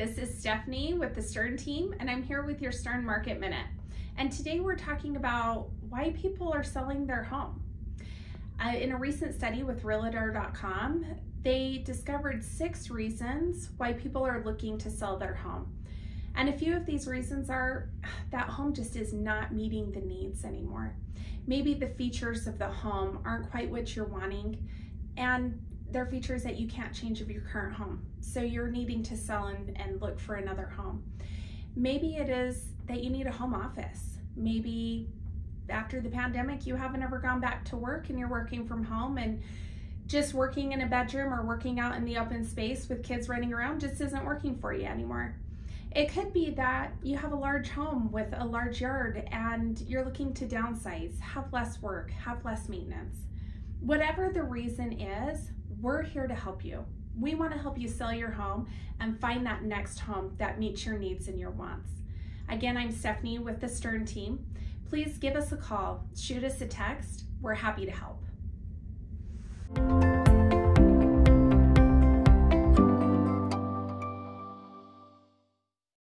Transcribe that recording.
this is Stephanie with the Stern team, and I'm here with your Stern Market Minute. And today we're talking about why people are selling their home. Uh, in a recent study with Realtor.com, they discovered six reasons why people are looking to sell their home. And a few of these reasons are that home just is not meeting the needs anymore. Maybe the features of the home aren't quite what you're wanting, and they're features that you can't change of your current home. So you're needing to sell and, and look for another home. Maybe it is that you need a home office. Maybe after the pandemic, you haven't ever gone back to work and you're working from home and just working in a bedroom or working out in the open space with kids running around just isn't working for you anymore. It could be that you have a large home with a large yard and you're looking to downsize, have less work, have less maintenance. Whatever the reason is, we're here to help you. We want to help you sell your home and find that next home that meets your needs and your wants. Again, I'm Stephanie with the Stern team. Please give us a call, shoot us a text. We're happy to help.